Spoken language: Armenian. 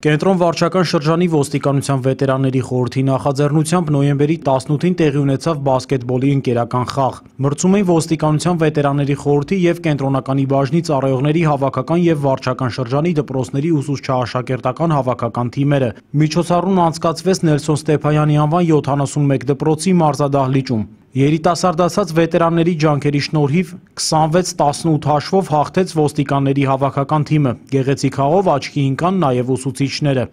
Կենտրոն վարչական շրջանի ոստիկանության վետերանների խորհրդի նախաձեռնությամբ նոյեմբերի 18-ին տեղի ունեցավ բասկետբոլի ընկերական խաղ։ Մրցում էին ոստիկանության վետերանների խորհրդի եւ կենտրոնականի բաժնի ծառայողների հավաքական եւ վարչական շրջանի դպրոցների ուսուցչա-աշակերտական հավաքական թիմերը։ Միջոցառումն անցկացվեց Նելսոն Ստեփանյանի անվան 71 դպրոցի մարզադահլիճում։ Երիտասարդացած վետերանների ջանքերի շնորհիվ 26-18 հաշվով հաղթեց ոստիկանների հավաքական թիմը։ Գեղեցիկ խաղով աչքի ընկան նաև ուսուցիչները։